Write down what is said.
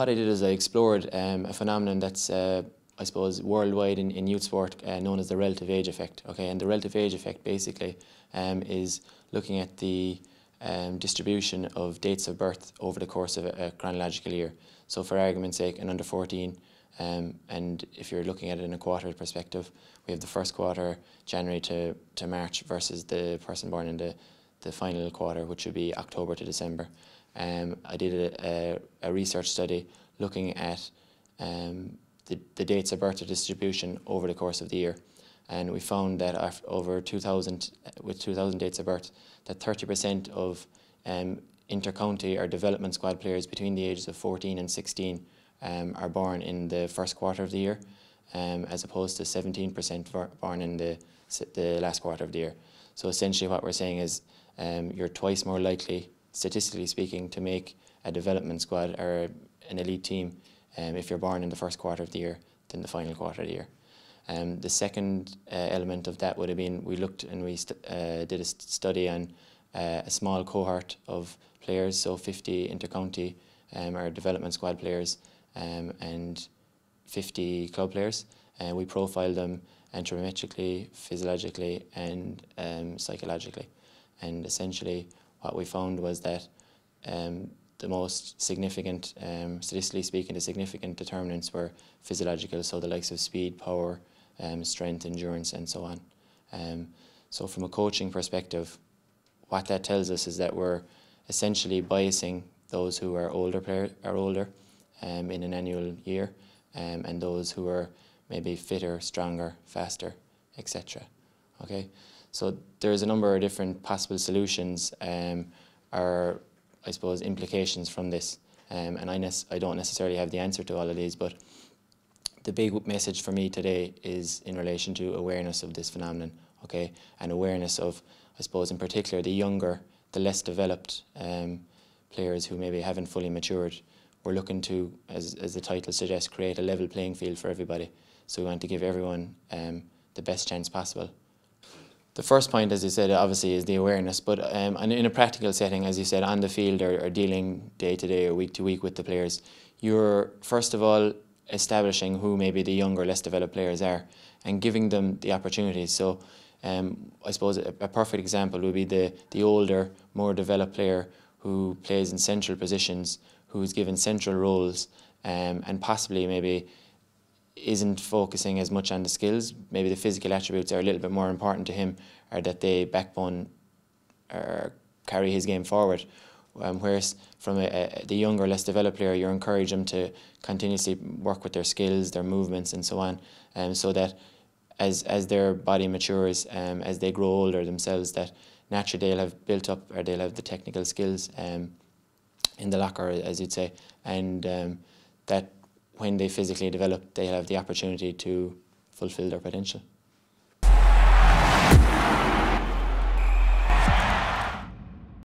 what I did is I explored um, a phenomenon that's, uh, I suppose, worldwide in, in youth sport uh, known as the relative age effect. Okay, and the relative age effect basically um, is looking at the um, distribution of dates of birth over the course of a, a chronological year. So, for argument's sake, an under 14, um, and if you're looking at it in a quarter perspective, we have the first quarter, January to, to March, versus the person born in the, the final quarter, which would be October to December. Um, I did a, a, a, research study looking at um, the, the dates of birth distribution over the course of the year. And we found that over 2000, with 2000 dates of birth, that 30% of um, inter-county or development squad players between the ages of 14 and 16 um, are born in the first quarter of the year, um, as opposed to 17% born in the, the last quarter of the year. So essentially what we're saying is um, you're twice more likely statistically speaking, to make a development squad or an elite team um, if you're born in the first quarter of the year than the final quarter of the year. Um, the second uh, element of that would have been we looked and we uh, did a st study on uh, a small cohort of players, so 50 intercounty um, or development squad players um, and 50 club players. And we profiled them anthropometrically, physiologically, and um, psychologically. And essentially, what we found was that um, the most significant, um, statistically speaking, the significant determinants were physiological, so the likes of speed, power, um, strength, endurance, and so on. Um, so from a coaching perspective, what that tells us is that we're essentially biasing those who are older player, are older um, in an annual year, um, and those who are maybe fitter, stronger, faster, etc. Okay. So there's a number of different possible solutions um, or I suppose implications from this. Um, and I, I don't necessarily have the answer to all of these, but the big message for me today is in relation to awareness of this phenomenon, okay, and awareness of, I suppose, in particular, the younger, the less developed um, players who maybe haven't fully matured. We're looking to, as, as the title suggests, create a level playing field for everybody. So we want to give everyone um, the best chance possible the first point, as you said, obviously is the awareness. But um, in a practical setting, as you said, on the field or, or dealing day to day or week to week with the players, you're first of all establishing who maybe the younger, less developed players are, and giving them the opportunities. So, um, I suppose a, a perfect example would be the the older, more developed player who plays in central positions, who's given central roles, um, and possibly maybe isn't focusing as much on the skills. Maybe the physical attributes are a little bit more important to him, or that they backbone or carry his game forward. Um, whereas from a, a, the younger, less developed player, you're encouraging them to continuously work with their skills, their movements, and so on, um, so that as as their body matures, um, as they grow older themselves, that naturally they'll have built up or they'll have the technical skills um, in the locker, as you'd say, and um, that when they physically develop, they have the opportunity to fulfill their potential.